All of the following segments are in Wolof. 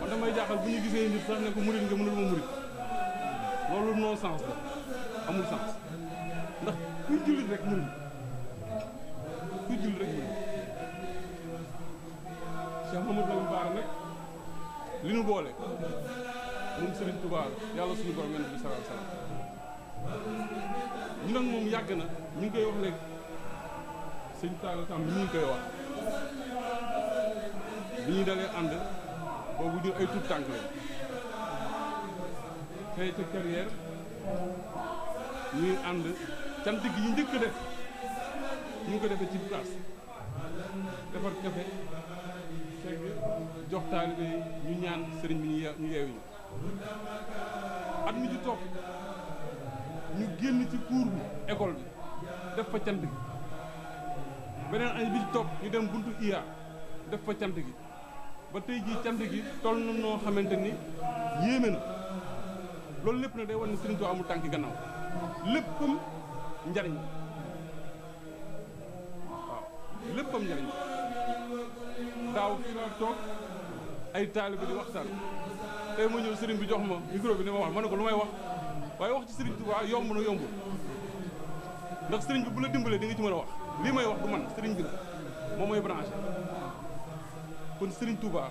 man damay jaaxal bu ñu gisee nit sax ne ko murit nga mënul ma murit loolu non sens la amul sens ndax kuy jullit rek murit kuy jullit rek murit Cheikh Mamadou Lamine Bara nag li ñu boole moom Serigne Touba yàlla suñu borom yonent bi sallallahu alayhi wasallam ñu nag moom yàgg na ñu ngi koy wax léegi sëñ Talla Samb ñu ngi koy wax bi ñu dalee ànd boobu ñu ay tuut tànk lañ tey ca carrière ñuy ànd cant gi ñu njëkk def ñu ngi ko defee ci place defar café fekk jox taalibe ñu ñaan sëriñ bi ñu yeewu ñu at mi ci topp ñu génn ci cours bi école bi def fa cant gi beneen année bi ci topp ñu dem buntu IA def fa cant gi ba tey jii cant gi toll na noo xamante ni yéeme na loolu lépp nag day wan ne Sëriñ Tuubaa amul tànki gannaaw léppam njariñ waaw léppam njëriñ daaw fii la toog ay taalibe di waxtaan tey ma ñëw sëriñ bi jox ma micro bi ni ma wax ma ne ko lu may wax waaye wax ci sëriñ Tuubaa yomb na yombul ndax sëriñ bi bu la dimbalee di nga ci mën a wax lii may wax du man sëriñ bi la moom mooy branché kon sëriñ Tuubaa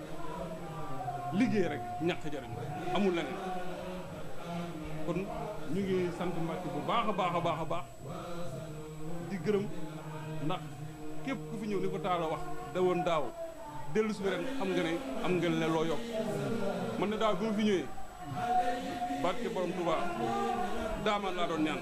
liggéey rek ñàkk jariñ amul leneen kon ñu ngi sant Mbàkke bu baax a baax a baax a baax di gërëm ndax képp ku fi ñëw ni ko taala wax da woon daaw dellu si ren xam nga ne am nga ne loo yokk man ne daaw bi ma fi ñëwee barke borom Tuubaa daamaan laa doon ñaan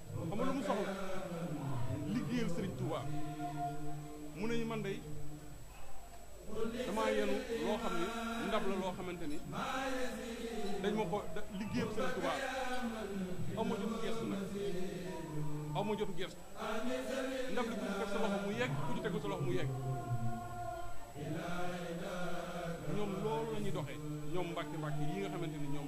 xam nga lu mu soxla liggéeyal Serigne Touba mu ne ñu man day damaa yenu loo xam ne ndab la loo xamante ni dañ ma ko liggéeyal Serigne Touba aw ma jot gestu nag aw ma jot gestu ndab li ku ci teg sa loxo mu yegg ku ci tegu sa loxo mu yegg ñoom loolu la ñuy doxee ñoom mbàkki mbàkki yi nga xamante ni ñoom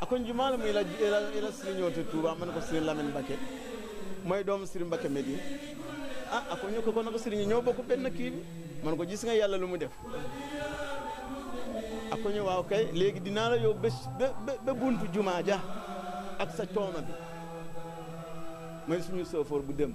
ako njumaale mu ila ila ila siriñoo ti tuuba man ko siri lamin bakke mooy doomu siri mbakke medi ah ako ñu ko ko na ko siriñi ñoo bokk benn kii bi man ko gis nga yàlla lu mu def ako ñu waaw kay léegi dinaa la yow bés ba ba- ba buntu jumaa ja ak sa coono bi mooy suñu soofoor bu dem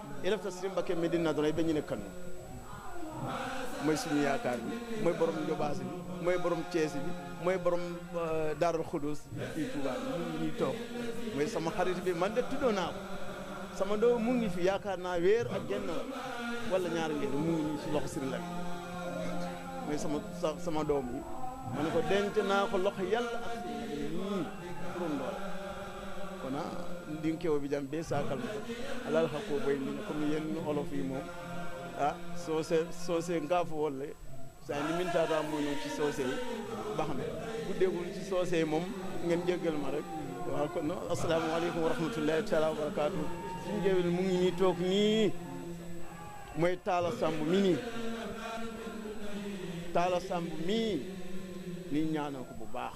élève taslim Mbacké Medina Doray ba ñu ne kan mooy suñu yaakaar bi mooy borom njobaas bi mooy borom Cees bi mooy borom euh, Daarul Xudus fii Tuubaa bi ñuy toog mooy sama xarit bi man de tuddoo naa sama doo mu ngi fi yaakaar naa weer ak genn wala ñaari weer mu ngi si loxo Sëriñ Lamin mooy sama sama doom bi ma ne ko denc naa ko loxo yàlla ak kona ndinkewo bi jam be sakal alal hakko boy ni comme yen olof yi moom ah soose soose ngaafo wolle saa ni min taataa moo ñëw ci soose yi baax na bu déggul ci soose yi moom ngeen jéggal ma rek waaw kon asalaamaaleykum wa rahmatullahi taala wa barakaatu suñu géwél mu ngi nii toog nii mooy taala sàmb mi nii taala sàmb mii nii ñaanal ko bu baax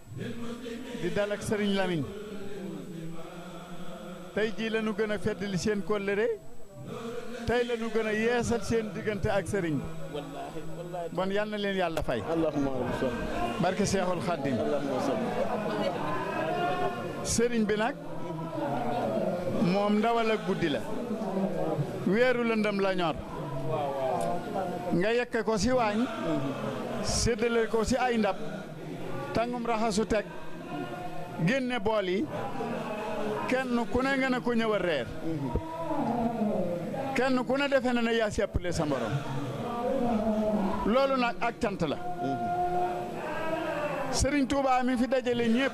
di dal ak sëriñ Lamine tey jii la ñu gën a feddali seen kóllëre tey la ñu gën a yeesal seen diggante ak sëriñ bi bon yal na leen yàlla fay barke Seexul Xaddim sëriñ bi nag moom ndawal ak guddi la weeru lëndëm la ñor nga yekke ko si waañ séddale ko si ay ndab tàngum raxasu teg génne bool yi kenn ku ne nga ne ko ñëwal reer kenn ku ne defe na ne yaa seppale sa morom loolu nag ak cant la sëriñ Touba mi fi dajale ñëpp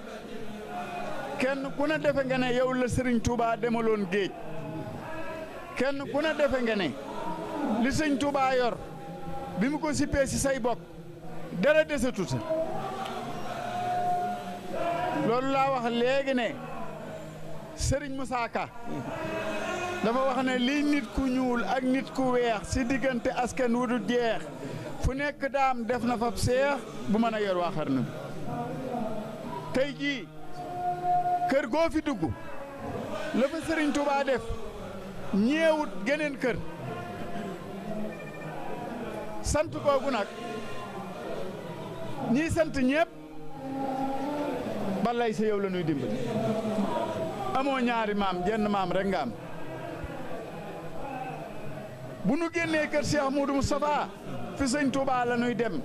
kenn ku ne defe nga ne yow la sëriñ Touba demaloon géej kenn ku ne defe nga ne li sëñ Touba yor bi mu ko sippee si say bokk dara desatu sa loolu laa wax léegi ne Serigne Moussa Ka dafa wax ne lii nit ku ñuul ak nit ku weex si diggante askan wu dul jeex fu nekk daam def na fab seex bu mën a yor waa xarnu bi tey jii kër goo fi dugg la fa Serigne Touba def ñeewut geneen kër sant googu nag ñiy sant ñëpp balay sa yow la ñuy dimbali amoo ñaari maam jenn maam rek nga am bu nu génnee kër Cheikh Moudou Moustapha fi sëñ Touba la ñuy dem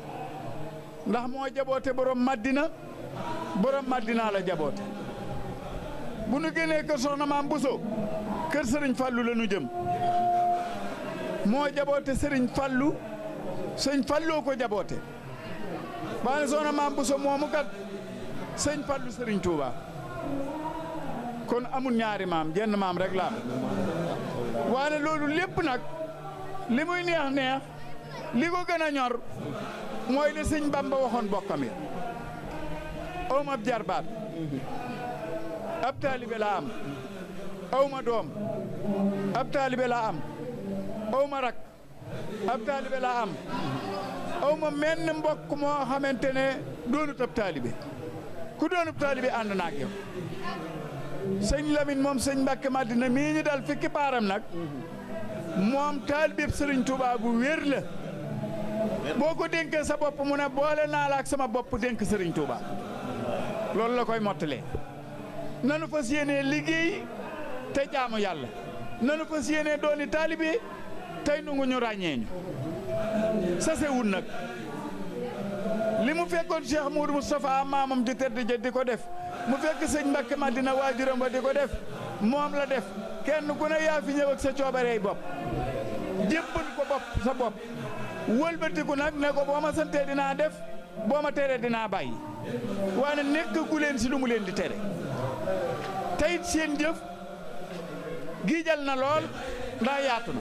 ndax moo jaboote borom Madina borom Madina la jaboote bu nu génnee kër soxna maam Bousso kër sëriñ Fallou la nu jëm moo jaboote sëriñ Fallou sëñ Fallou ko jaboote waaye soxna maam Bousso moomu kat sëñ Fallou sëriñ Touba kon amul ñaari maam jenn maam rek la am waaye loolu lépp nag li muy neex neex li ko gën a ñor mooy li sëñ Bamba waxoon bokkam yi aw ma ab jarbaat ab taalibe laa am aw ma doom ab taalibe laa am aw ma rak ab taalibe laa am aw ma menn mbokk moo xamante ne doonut ab taalibe ku doonub taalibe ànd naa ak yow sëñ Lamine moom sëñ Mbàkke Madina mii ñu dal fi kipaaram nag moom taalibeb sëriñ Tuubaa bu wér la boo ko dénkee sa bopp mu ne boole naa la ak sama bopp dénk sëriñ Tuubaa loolu la koy mottalee nanu fas yéenee liggéey te jaamu yàlla nanu fas yéenee dooni taalibe tey nu ngu ñu ràññee ñu sasewul nag li mu fekkoon Cheikh Moudou Moustapha maamam ju tedd ja di ko def mu fekk sëñ Mbàkke Madina waajuram ba di ko def moom la def kenn ku ne yaa fi ñëw ak sa coobarey bopp jébbal ko bopp sa bopp wëlbatiku nag ne ko boo ma santee dinaa def boo ma teree dinaa bàyyi waaye nekk ku leen si lu mu leen di tere teyit seen jëf giijal na lool ndax yaatu na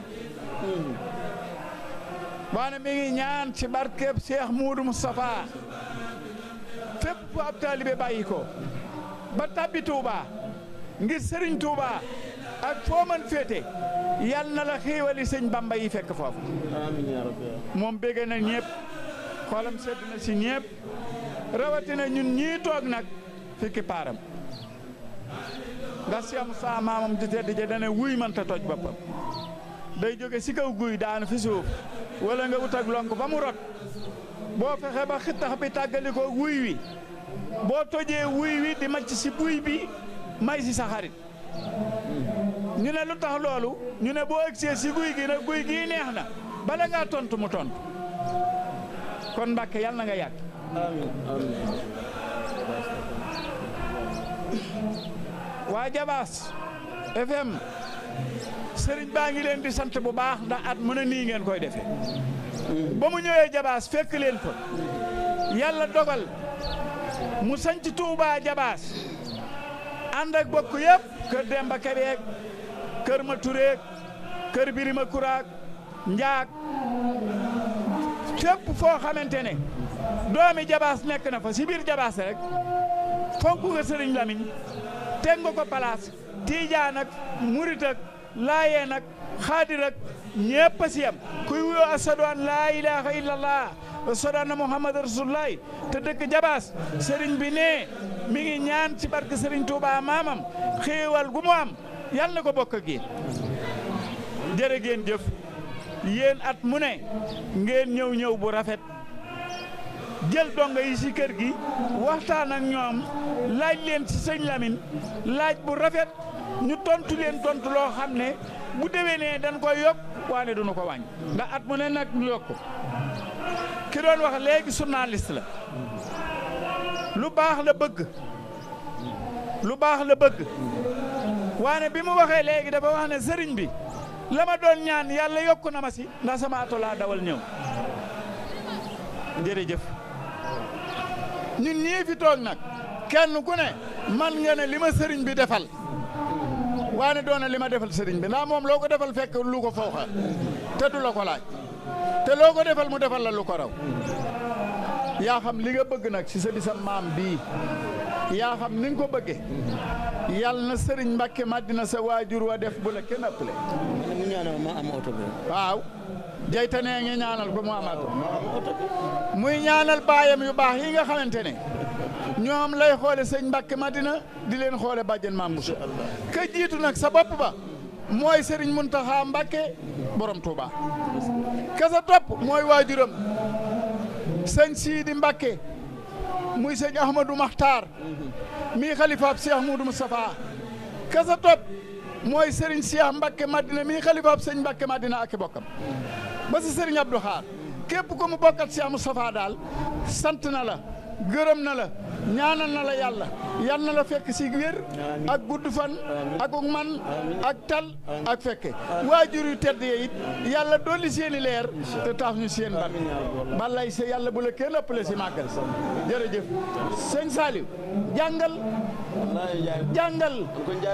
waaye mi ngi ñaan ci barkeb Cheikh Moudou Moustapha fépp fu ab taalibe bàyyi ko ba tàbbi Touba ngir sëriñ Touba ak foo mën féete yal na la xéewali sëñ Bamba yi fekk foofu moom bégg na ñëpp xoolam sedd na si ñëpp rawatina ñun ñii toog nag fikki paaram ndax si am saa maamam di tedd ja dana wuy mënta toj boppam day jóge si kaw guy daanu fi suuf wala nga wut ak lonk ba mu rot boo fexe ba xittax bi tàggali ko wuy wi boo tojee wuy wi di macc si buy bi may si sa xarit ñu ne lu tax loolu ñu ne boo agsee si guy gi nag guy gii neex na bala ngaa tontu mu tontu kon Mbàkke yàlla na nga yàgg waa jabaas FM sëriñ baa ngi leen di sant bu baax ndax at mën a nii ngeen koy defe ba mu ñëwee jabaas fekk leen fa yàlla dogal mu sanc Touba jabaas ànd ak bokk yëpp kër Demba Kabeek kër ma Tureek kër Birima Kuraak njaag fépp foo xamante ne doomi jabaas nekk na fa si biir jabaas rek fonk nga sëriñ Lamine teg nga ko palaas tiijaan ak murit ak laayeen ak xaadir ak ñépp a si yam kuy wuyoo asadu an laa ilaaha illallah asadu anna muhammad rasulullahi te dëkk jabaas sëriñ bi ne mi ngi ñaan ci barke sëriñ Touba maamam xéewal gu mu am yàlla na ko bokk ak yéen jërë ngeen jëf yéen at mu ne ngeen ñëw ñëw bu rafet jël donga yi ci kër gi waxtaan ak ñoom laaj leen ci sëñ Lamine laaj bu rafet ñu tontu leen tontu loo xam ne bu déwénee dañ koy yokk waane duñu ko wàññi ndax at mu ne nag ñu yokk ki doon wax léegi journaliste la lu baax la bëgg lu baax la bëgg waane bi mu waxee léegi dafa wax ne sëriñ bi la ma doon ñaan yàlla yokku na ma si ndax sama ato laa dawal ñëw jërëjëf ñun ñii fi toog nag kenn ku ne man nga ne li ma sëriñ bi defal waane doona li ma defal sëriñ bi ndax moom loo ko defal fekk lu ko fawxa te du la ko laaj te loo ko defal mu defal la lu ko raw yaa xam li nga bëgg nag ci sa bisam maam bii yaa xam ni nga ko bëggee yàlla na sëriñ Mbàkke Madina sa waajur wa def bu la kenn ëppale mu ñaanal ma am oto bi waaw jayta nee nga ñaanal ko mu am oto muy ñaanal baayam yu baax yi nga xamante ne ñoom lay xoole sëñ Mbàkke Madina di leen xoole bàjjen maam Bousso ka jiitu nag sa bopp ba mooy sëriñ Muntaxa Mbàkke borom Touba kasa topp mooy waajuram sëñ Siidi Mbàkke muy sëñ Ahmadou Maxtaar mii xalifaab Cheikh Moudou Moustapha kasa topp mooy sëriñ Cheikh Mbàkke Madina mii xalifaab sëñ Mbàkke Madina ak i bokkam ba si sëriñ Abdou Xaar képp ku mu bokkat Cheikh Moustapha daal sant na la gërëm na la ñaanal na la yàlla yal na la fekk si wér ak gudd fan ak man ak tal ak fekke waajur yu tedd ya it yàlla dolli seeni leer te taaf ñu seen ban balay sa yàlla bu la kenn ëppale si màggal jërëjëf sëñ Saliou jàngal jàngal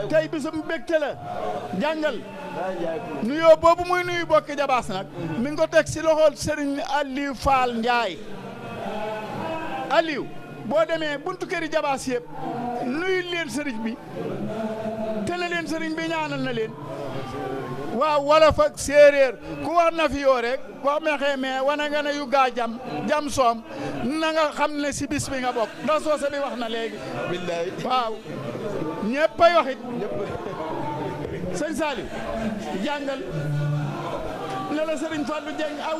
tey bisum bégte la jàngal nuyoo boobu muy nuyu bokki jabaas nag mi ngi ko teg si loxol Serigne Aliou Fall Ndiaye Aliou boo demee buntu këri jabaas yëpp nuyu leen sëriñ bi te ne leen sëriñ bi ñaanal na leen waaw wolof ak séeréer ku wax na fi yoo rek boo mexee mais wane nga ne yu gaa jam jam soom na nga xam ne si bis bi nga bokk ndax soose bi wax na léegi billaay waaw ñëpp ay wax it sëñ Saliou jàngal ne la sëriñ Fallou Dieng aw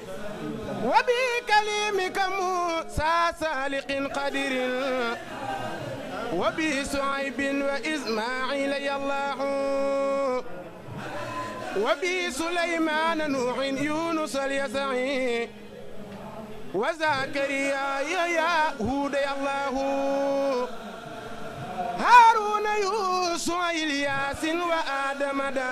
كليمك موسى سالق وبي سعيب وإسماعيل يا الله وبسليمان نوح يونس اليسعي وزكريا يا هود يا الله هارون يوسف الياس وآدم دا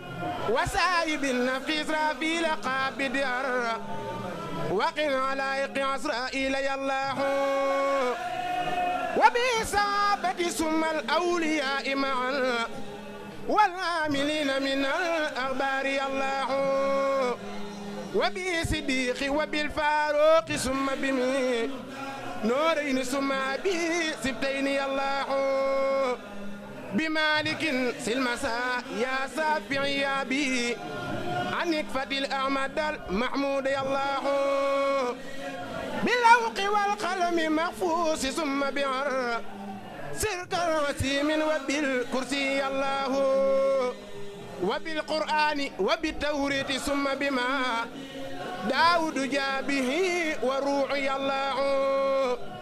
وسائب النفيس رافيل قابد أر وقن إسرائيل عسرائيل الله وبإصابة ثم الأولياء معا والعاملين من الأخبار الله وبصديق وبالفاروق ثم بمن نورين ثم بسبتين الله بمالك في المساء يا سافعي يا بي عنك فتل الأعمد المحمود يا الله بالأوق والقلم مخفوس ثم بعر سرك وسيم وبالكرسي يا الله وبالقرآن وبالتوريت ثم بما داود جاء به وروع يا الله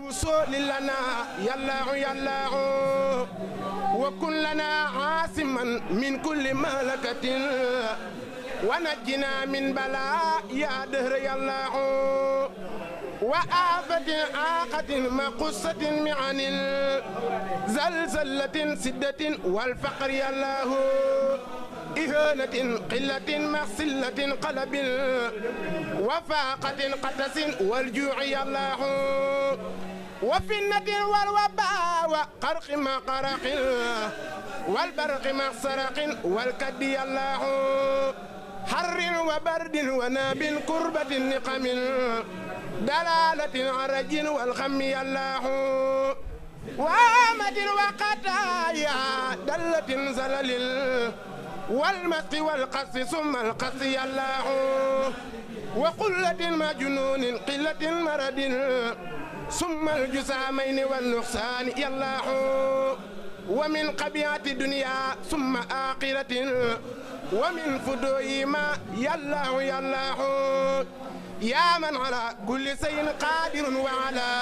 الوصول لنا يا الله يا الله وكن لنا عاصما من كل مهلكة ونجنا من بلاء يا دهر يا الله وآفة آقة مقصة معن زلزلة سدة والفقر الله إهانة قلة مغسلة قلب وفاقة قدس والجوع الله وفنة والوباء وقرق ما قرق والبرق ما سرق والكد الله حر وبرد وناب كربة نقم دلالة عرج والخم يلاه وامد وقطايا دلة زلل والمس والقص ثم القص يلاه وقلة مجنون قلة مرد ثم الجسامين والنقصان يلاه ومن قبيعة دنيا ثم آخرة ومن ما يالله يلاه يا من على كل شيء قادر وعلى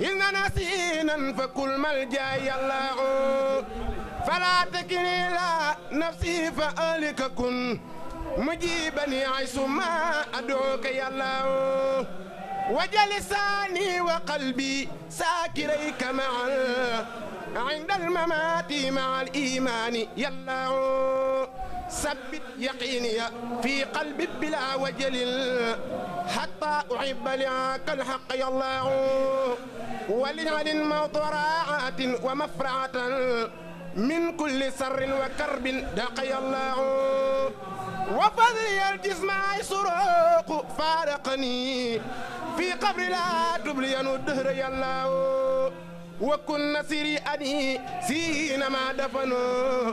إن سينا فكل ملجأ الله فلا تكني لا نفسي فألك كن مجيبني عيس ما أدعوك يا الله وجلساني وقلبي ساكريك معا عند الممات مع الإيمان يا الله ثبت يقيني في قلبي بلا وجل حتى أحب لعاك الحق يا الله ولعل موضوعات ومفرعة من كل سر وكرب دقي الله وفضلي الجسم سروق فارقني في قبر لا تبلي الدهر يا الله وكن نسيري أني ما دفنوا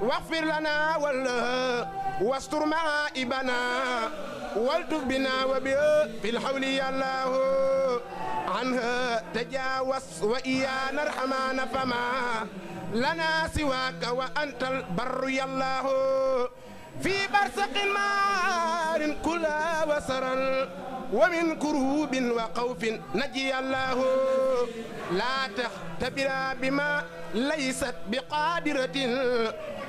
واغفر لنا والله واستر معائبنا والتب بنا وبه في الحول يا الله عنها تجاوز وإيانا الرحمن فما لنا سواك وأنت البر يا الله في برسق مار كلها وسرا ومن كروب وقوف نجي الله لا تختبر بما ليست بقادرة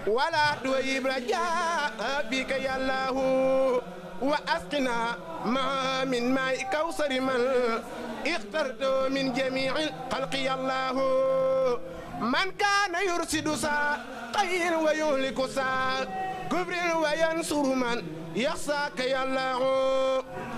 ولا تهيب رجاء بك يا الله وأسقنا ما من ماء كوثر من اخترت من جميع خلق الله من كان يرسد سا قيل ويهلك سا كبر وينصر من يخصى يا الله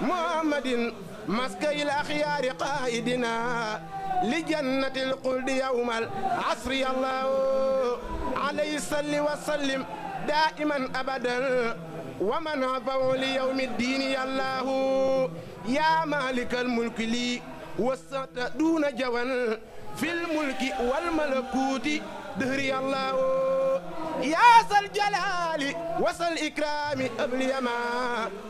محمد مسكي الأخيار قائدنا لجنة القلد يوم العصر يا الله عليه صل وسلم دائما أبدا ومن عفوا ليوم الدين يا الله يا مالك الملك لي وسط دون جوان في الملك والملكوت دهري الله يا ذا الجلال وذا الإكرام أبليما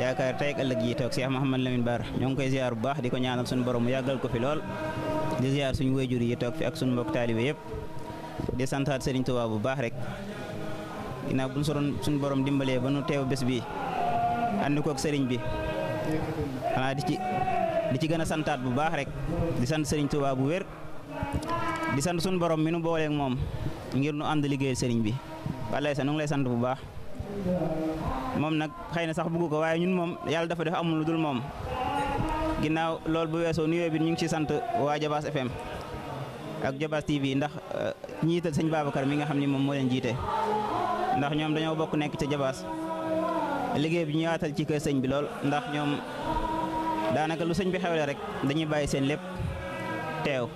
yaakaar tey ak ëllëg yi toog Cheikh Mouhamad Lamine Bara ñoo ngi koy ziar bu baax di ko ñaanal suñu borom mu yàggal ko fi lool di ziar suñu wéjur yi toog fi ak suñu mbokk taalibe yëpp di santaat Serigne Touba bu baax rek ginnaaw bu ñu suñu borom dimbalee ba nu teew bés bi ànd koog Serigne bi xanaa di ci di ci gën a santaat bu baax rek di sant Serigne Touba bu wér di sant suñu borom mi nu booleeg moom ngir nu ànd liggéeyal Serigne bi. Balaye sa nu ngi lay sant bu baax. moom nag xëy na sax bëgg ko waaye ñun moom yàlla dafa def amul lu dul moom ginnaaw loolu bu weesoo nuyoo bi ñu ngi ci sant waa Jobaas FM ak Jobaas TV ndax euh, ñiital sëñ Babacar mi nga xam ni moom moo leen jiite ndax ñoom dañoo bokk nekk ca Jobaas liggéey bi ñu yaatal ci kër sëñ bi lool ndax ñoom daanaka lu sëñ bi xewle rek dañuy bàyyi seen lépp teew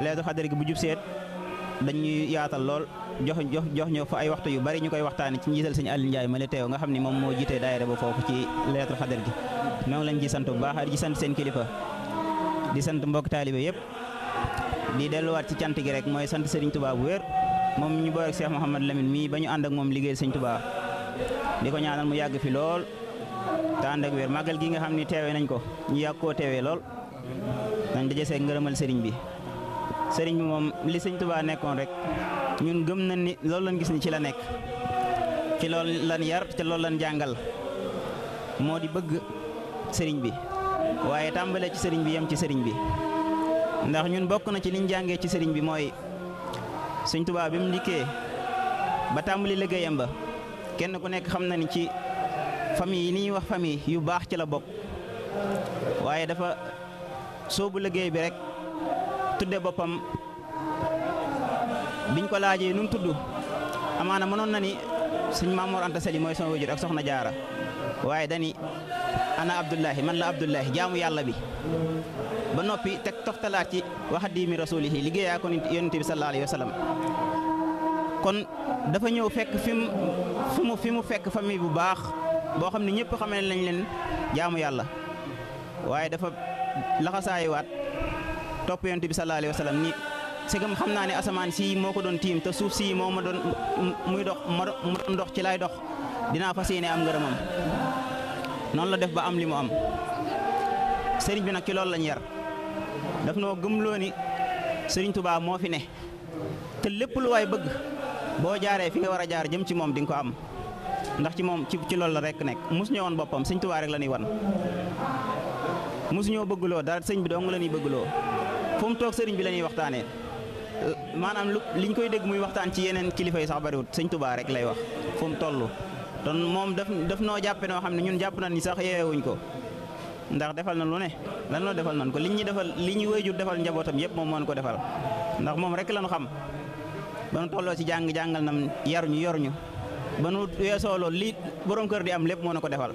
leetu xadar gi bu jub seet dañuy yaatal lool jox jox jox ñu fa ay waxtu yu bari ñu koy waxtaane ci njiital sëñ Aliou Ndiaye ma la teew nga xam ne moom moo jiitee daayira ba foofu ci leetu xadar gi ñoo ngi leen ci sant bu baax di ci sant seen kilifa di sant mbokk taalibe yëpp di delluwaat ci cant gi rek mooy sant Serigne Touba bu wér moom ñu boole ak Cheikh Mouhamed Lamine mii ba ñu ànd ak moom liggéey Serigne Touba di ko ñaanal mu yàgg fi lool te ànd ak wér màggal gi nga xam ni teewee nañ ko ñu yàgg koo teewee lool nañ daje see ngërëmal sëriñ bi sëriñ bi moom li sëñ Tuubaa nekkoon rek ñun gëm na ni loolu lañ gis ni ci la nekk ci loolu lan yar te loolu lan jàngal moo di bëgg sëriñ bi waaye tàmbalee ci sëriñ bi yem ci sëriñ bi ndax ñun bokk na ci liñ jàngee ci sëriñ bi mooy sëñ Tuubaa bi mu dikkee ba tàmbali liggéeyam ba kenn ku nekk xam na ni ci famille yi ni ñuy wax famille yu baax ci la bokk waaye dafa soobu liggéey bi rek tudde boppam biñ ko laajee nu mu tudd amaana mënoon na ni sëñ Mamoor Anta Sali mooy sama wajur ak soxna jaara waaye dani ana Abdullahi man la Abdullahi jaamu yàlla bi ba noppi teg toftalaat ci wa xadimi rasulihi liggéeyaa ko yonente bi sallallahu alayhi wa sallam kon dafa ñëw fekk fi mu fi mu fi mu fekk famille bu baax boo xam ne ñëpp xamee nañ leen jaamu yàlla waaye dafa laxasaayuwaat topp yonent bi sallallahu alayhi wa sallam ni segam xam naa ne asamaan sii moo ko doon tiim te suuf sii moo ma doon muy dox ma doon dox ci laay dox dinaa fas yéene am ngërëmam noonu la def ba am li mu am sëriñ bi nag ci loolu lañ yar daf noo gëmloo ni Sëriñ Tuubaa moo fi ne te lépp lu waay bëgg boo jaaree fi nga war a jaar jëm ci moom di nga ko am ndax ci moom ci ci loolu la rek nekk mos ñëwoon boppam Sëriñ Tuubaa rek la ñuy wan mosu ñoo bëggloo dara sëñ bi dong la ñuy bëggloo fu mu toog sëriñ bi la ñuy waxtaanee euh, maanaam lu liñ koy dégg muy waxtaan ci yeneen kilifa yi sax bariwut sëñ Tuubaa rek lay wax fu mu toll. kon moom daf daf noo jàppe noo xam ne ñun jàpp na ni sax yeewuñ ko. ndax defal na lu ne lan la defal nan ko li ñuy defal li ñuy wéyjur defal njabootam yëpp moom moo ko defal ndax moom rek la ñu xam ba nu tolloo ci jàng jàngal nam yar ñu yor ñu ba nu weesoo loolu li borom kër di am lépp moo na ko defal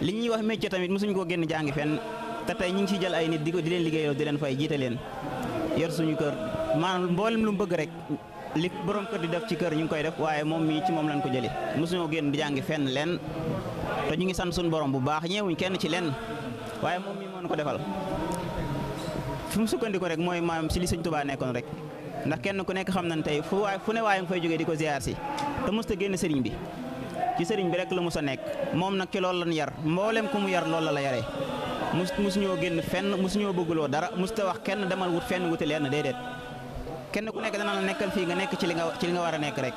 li ñuy wax métier tamit mosuñu koo génn jàngi fenn te tey ñu ngi ciy jël ay nit di ko di leen liggéeyoo di leen fay jiite leen yor suñu kër maanaam mboolem lu mu bëgg rek li borom kër di def ci kër ñu ngi koy def waaye moom mii ci moom lañ ko jëlee mosuñoo génn di jàngi fenn lenn te ñu ngi sant suñu borom bu baax ñeewuñ kenn ci lenn waaye moom mii moo ko defal fi mu sukkandiku rek mooy maam si li sëñ Tuubaa nekkoon rek ndax kenn ku nekk xam nañ tey fu waay fu ne waaye nga fay jógee di ko ziar si te mosut a génn sëriñ bi ci sëriñ bi rek la mos a nekk moom nag ci loolu lan yar mboolem ku mu yar loolu la la yaree mus mus ñoo génn fenn mus ñoo bëgguloo dara mus ta wax kenn demal wut fenn wuti leen déedéet kenn ku nekk dana la nekkal fii nga nekk ci li nga ci li nga war a nekk rek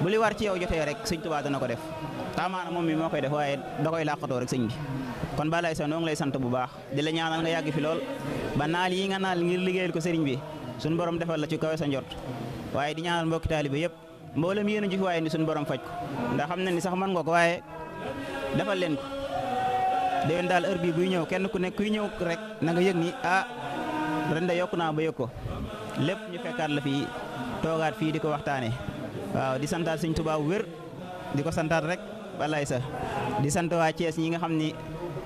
bu li war ci yow jotee rek sëñ Tuubaa dana ko def taamaana moom mi moo koy def waaye da koy làqatoo rek sëñ bi kon balay sa noo ngi lay sant bu baax di la ñaanal nga yàgg fi lool ba naal yi nga naal ngir liggéeyal ko sëriñ bi suñu borom defal la ci kawe sa njort waaye di ñaanal mbokki taalibe yëpp mboolem yéen a ji fi waaye ni suñu borom faj ko ndax xam na ni sax mën nga ko waaye defal leen ko déwén daal heure bii buy ñëw kenn ku nekk kuy ñëw rek na nga yëg ni ah ren de yokk naa ba yëg ko lépp ñu fekkaat la fii toogaat fii di ko waxtaanee waaw di santaat Sëñ Tuubaa wér di ko santaat rek balay sa di sant waa Thiès ñi nga xam ni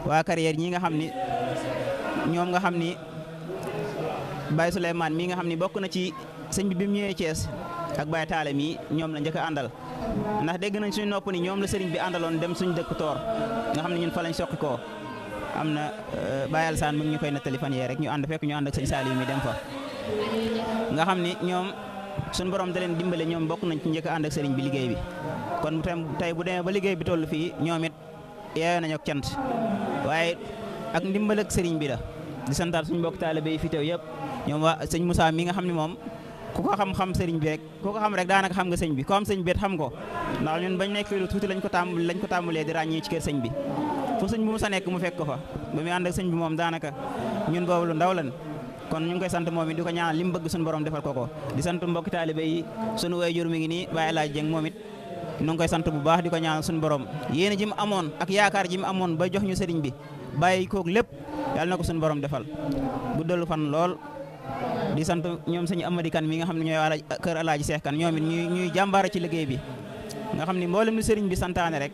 waa carrière ñi nga xam ni ñoom nga xam ni Baye Souleymane mi nga xam ni bokk na ci. sëñ bi bi mu ñëwee Thiès ak Baye Taale mi ñoom la njëkk a àndal ndax dégg nañ suñu nopp ni ñoom la sëriñ bi àndaloon dem suñu dëkk Toor nga xam ne ñun fa lañ soqi koo am na euh, Baye Alsaan mu ngi ñu koy nettali fan yee rek ñu ànd fekk ñu ànd ak sëñ Saliou mi dem fa nga xam ni ñoom suñu borom da leen dimbale ñoom bokk nañ ci njëkk ànd ak sëriñ bi liggéey bi kon tey bu demee ba liggéey bi toll fii ñoom yeeyoo nañu ak cant waaye ak ndimbal ak sëriñ bi la di santaat suñu mbokk taalibe yi fi teew yëpp ñoom waa sëñ Moussa mi nga xam ne moom ku ko xam-xam sëriñ bi rek ku ko xam rek daanaka xam nga sëñ bi ko xam sëñ bi xam ko ndax ñun bañ nekk lu tuuti lañ ko tàmm lañ ko tàmbalee di ràññee ci kër sëñ bi fu sëñ bi mu sa nekk mu fekk ko fa ba muy ànd ak sëñ bi moom daanaka ñun boobu lu ndaw lan kon ñu ngi koy sant moom it di ko ñaanal li mu bëgg suñu borom defal ko ko di sant mbokki taalibe yi sunu waajur mi ngi nii Baye El Hadj Dieng moom it nu ngi koy sant bu baax di ko ñaan suñu borom yéen ji mu amoon ak yaakaar ji mu amoon ba jox ñu sëriñ bi bàyyi koog lépp yàlla na ko suñu borom defal guddalu fan lool di sant ñoom sëñ Amady Kane mi nga xam ne ñooy waa kër Alaaji Seex Kane ñoom it ñuy ñuy jàmbaara ci liggéey bi nga xam ni mboolem lu sëriñ bi santaane rek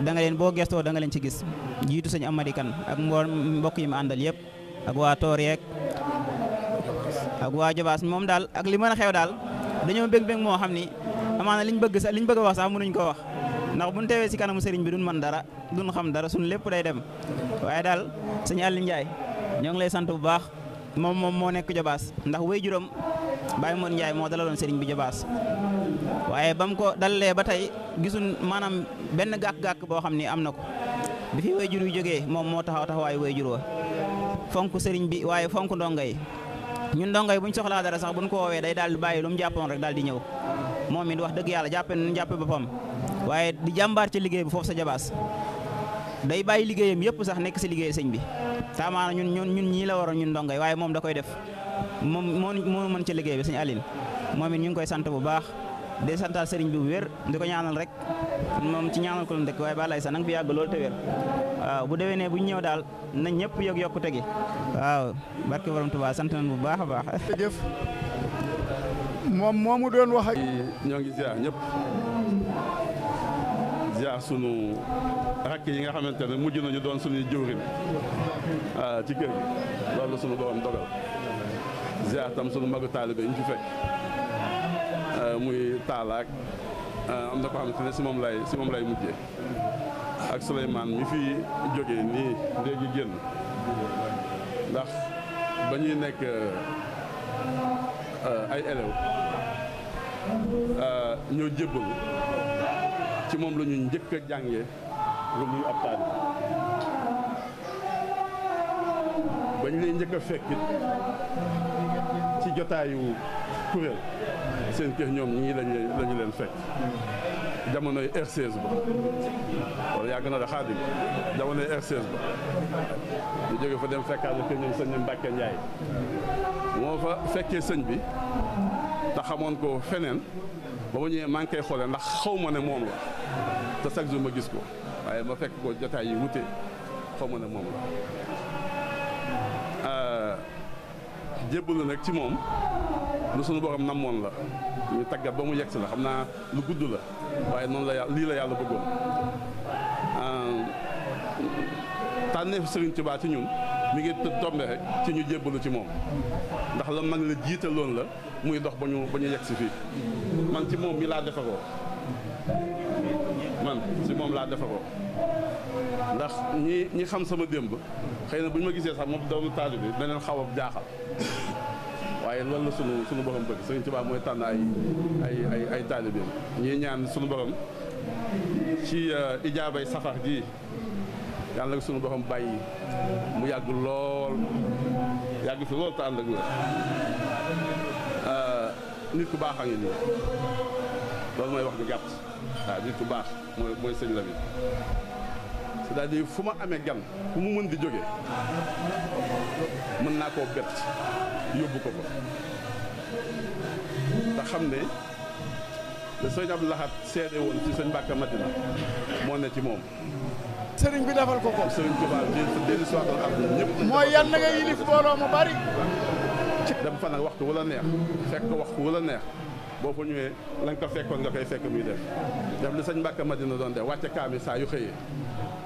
da nga leen boo gestoo da nga leen ci gis jiitu sëñ Amady Kane ak mbool mbokk yi mu àndal yëpp ak waa Toor yeeg ak waa Jobaas moom daal ak li mën a xew daal dañoo bég bég moo xam ni amaana liñ bëgg sax liñ bëgg a wax sax mënuñ ko wax ndax buñ teewee si kanamu sëriñ bi duñ mën dara duñ xam dara suñ lépp day dem waaye daal sëñ Aliou Ndiaye ñoo ngi lay sant bu baax moom moom moo nekk Jobaas ndax way juróom Baye Mor Ndiaye moo dalaloon sëriñ bi Jobaas waaye ba mu ko dalalee ba tey gisul maanaam benn gàkk-gàkk boo xam ni am na ko bi fi wayjur yu jógee moom moo taxaw taxawaayu wayjur wa fonk sëriñ bi waaye fonk ndongo yi ñun ndongo yi bu ñu soxlaa dara sax bu ñu ko woowee day daal di bàyyi lu mu jàppoon rek daal di ñëw moom it wax dëgg yàlla jàppe nu jàppe boppam waaye di jàmbaar ci liggéey bi foofu sa jabaas day bàyyi liggéeyam yëpp sax nekk si liggéey sëñ bi taamaana ñun ñun ñun ñii la waroon ñun ndongo yi waaye moom da koy def moom moo moo mën ci liggéey bi sëñ Aline moom it ñu ngi koy sant bu baax di santaal sëriñ bi bu wér di ko ñaanal rek moom ci ñaanal ko la dëkk waaye ba lay sa nanga fi yàgg loolu te wér waaw bu déwénee bu ñu ñëw daal na ñëpp yëg yokkute gi waaw barke borom Tuubaa sant nañ bu baax a baax. jëf moom moomu doon wax ak. ñoo ngi ziar ñëpp ziar sunu rakk yi nga xamante ne mujj nañu doon suñuy jëwriñ ah ci kër gi loolu la sunu borom dogal ziar tam sunu magu taalibe yi ñu fi fekk ah, muy taalaak ah, am na ko xamante ne si moom lay si moom lay mujjee ak Souleymane mi fi jógee nii léegi génn ndax ba ñuy nekk ah, ay élèves ñoo jébbalu ci moom la ñu njëkk a jàngee nga nuyu ab taal bañ lay njëkk a fekk it ci jotaayu kuréel seen kër ñoom ñii lañ leen lañu leen fekk jamonoy R16 ba wala yàgg na da xaadi bi jamonoy R16 ba ñu jóge fa dem fekkaat la kër ñoom sëñ bi Mbàkke Njaay moo fa fekkee sëñ bi te xamoon ko feneen ba ma ñëwee maa ngi koy xoolee ndax xaw ma ne moom la te chaque jour ma gis ko waaye ma fekk ko jotaay yi wute xaw ma ne moom la euh, jébbalu nag ci moom lu sunu borom namoon la ñu taggat ba mu yegg si la xam naa lu gudd la waaye noonu la lii la yàlla bëggoon euh, tànneef Serigne Touba ci ñun mi ngi tombe rek ci ñu jébbalu ci moom ndax la mag la jiitaloon la muy dox ba ñu ba ñu yegg si fii man ci moom mi laa defe ko man ci moom laa defe ko ndax ñi ñi xam sama démb xëy na bu ñu ma gisee sax moom doomu taalibe bi daneen xaw a jaaxal waaye loolu la sunu sunu borom bëgg Sëriñ Tuubaa mooy tànn ay ay ay ay taalibeem ñuy ñaan sunu borom ci ijaabay safar ji yàlla nga sunu boppam bàyyi mu yàgg lool yàgg fi lool te ànd ak wér euh, nit ku baax a ngi nii loolu mooy wax ju gàtt waaw nit ku baax mooy mooy sëñ la bi c'est-à-dire fu ma amee gan fu mu mën di jóge mën naa koo bett yóbbu ko fa te xam ne la sëñ Abdou Lahad seede woon ci sëñ Mbàkke Madina moo ne ci moom sëriñ bi defal ko ko sëriñ Tuubaa dellu si waatal ak ñëpp mooy yal na nga yilif mbooloo mu bari dem fa nag waxtu wala neex fekk waxtu wala neex boo fa ñëwee la nga ko fekkoon nga koy fekk muy def def li sëñ Mbàkke Madina doon def wàcce kaami saa yu xëyee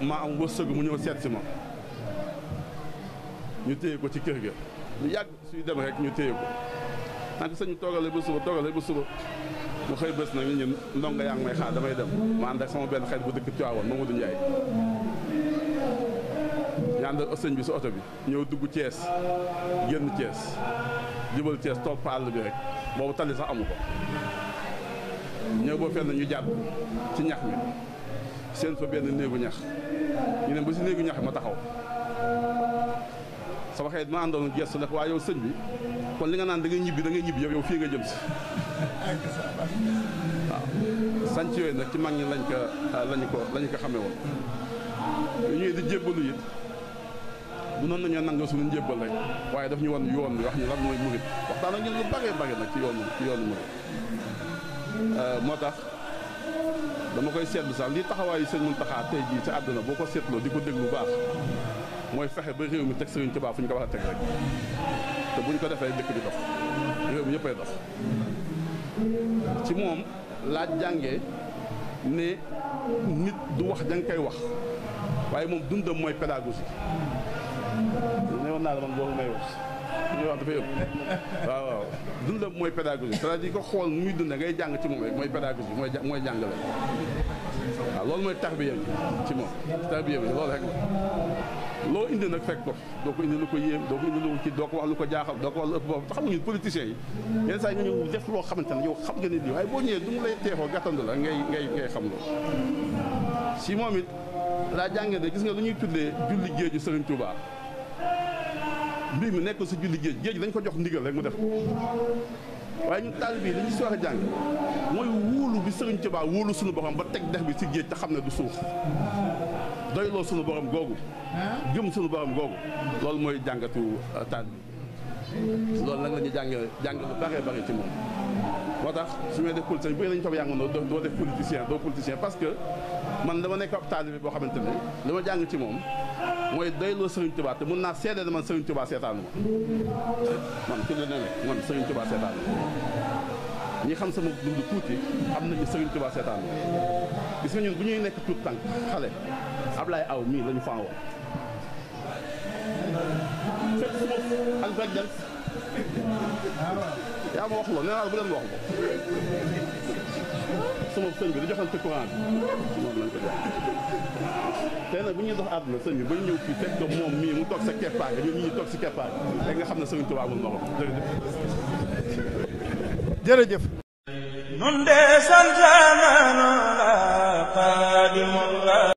ma am wërsëg mu ñëw seet si ma ñu téye ko ci kër ga lu yàgg suy dem rek ñu téye ko tant que sañu toogale ba suba toogale ba suba mu xëy bés nag ñu ñun ndongo yaa ngi may xaar damay dem ma ànd ak sama benn xarit bu dëkk Tiwaawoon Mamadou Ndiaye ñu ànd ak sëñ bi si oto bi ñëw dugg Thiès génn Thiès jubal Thiès toog fa àll bi rek boobu tali sax amu ko ñëw ba fenn ñu jàpp ci ñax mi seen fa benn néegu ñax ñu ne ba si néegu ñax ma taxaw sama xeet ma àndoon gestu nag waa yow sëñ bi kon li nga naan da ngay ñibbi da ngay ñibbi yow yow fii nga jëm si waaw sanc yooyu nag ci mag ñi lañ ko lañ ko lañ ko xamee woon ñuy di jébbalu it mënoon nañoo nangu suñu njébbal rek waaye daf ñu wan yoon bi wax ñu lan mooy murit waxtaan ak ñun lu bare bare nag ci yoonu ci yoonu murit euh, moo tax dama koy seetlu sax li taxawaayu sëñ Muntaxa tey jii ci àdduna boo ko seetloo di ko déglu bu baax mooy fexe ba réew mi teg Sëriñ Tuubaa fu ñu ko war a teg rek te buñ ko defee dëkk bi dox réew mi yëppay dox ci moom laa jàngee ne nit du wax da koy wax waaye moom dundam mooy pédagogie ne woon naa la man boobu may wax ñuy wax dafay ëpp waaw waaw dundam mooy pédagogie c'est-à-dire ko xool nu muy dunda ngay jàng ci moom rek mooy pédagogie mooy mooy jàngale waaw loolu mooy tarbiya bi ci moom tarbiya bi loolu rek la loo indi nag fekk ko doo ko indi lu ko yéem doo ko indi lu ci doo ko wax lu ko jaaxal doo ko wax lu ëpp bopp xam nga ñun politiciens yi yenn saa yi nga ñëw def loo xamante ne yow xam nga ne lii waaye boo ñëwee du mu lay teexoo gàttandu la ngay ngay ngay xam loolu si moom it daa jàngee ne gis nga lu ñuy tuddee julli géeju Serigne Touba mbir mi nekkul si julli géej géej dañ ko jox ndigal rek mu def waaye ñun taalibe yi dañu si war a jàng mooy wóolu bi Sëriñ Tuubaa wóolu sunu borom ba teg dex bi si géej te xam ne du suuf doyloo sunu borom googu gëm suñu borom googu loolu mooy jàngatu euh, taal bi loolu nag la ñuy jàng jàng lu bare bare ci moom moo tax su may def politicien bu lañu fab yàngandoo doo doo def politicien doo politicien parce que man dama nekk ab taalibe boo xamante ne li ma jàng ci moom mooy doyloo Serigne Touba te mun naa seede ne man Serigne Touba seetaanu ma man ci la ne man Serigne Touba seetaanu ma ñi xam sama dund tuuti xam nañu Serigne Touba seetaanu ma gis nga ñun bu ñuy nekk tuut tànk xale Ablaye Aw mii lañu faa woon fekk su ma ak Black Dance yaa ma wax loolu nee naa la bu leen wax ko sama sëñ bi di joxante courant bi moom lañ ko jox tey nag bu ñuy dox àdduna sëñ bi ba ñu ñëw fii fekk ko moom mii mu toog sa keppaar ñun ñi ñu toog si keppaar rek nga xam ne sëñ Tuubaa amul morom jërëjëf jërëjëf nun de sant nañu la Xaadimu